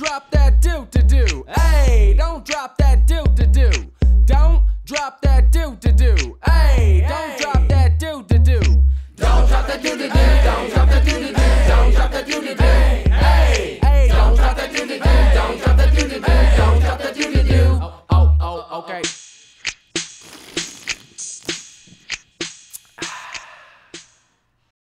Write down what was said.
drop that Dew Dew Dew. Hey, don't drop that Dew Dew Dew. Don't drop that Dew Dew Dew. Hey, don't drop that Dew Dew Dew. Don't drop that Dew Dew Dew. Don't drop that Dew Dew Dew. Don't drop that Dew Dew Dew. Hey, don't drop that Dew Dew Dew. Don't drop that Dew Dew Dew. Don't drop that Dew Dew Dew. Oh, oh, oh, okay.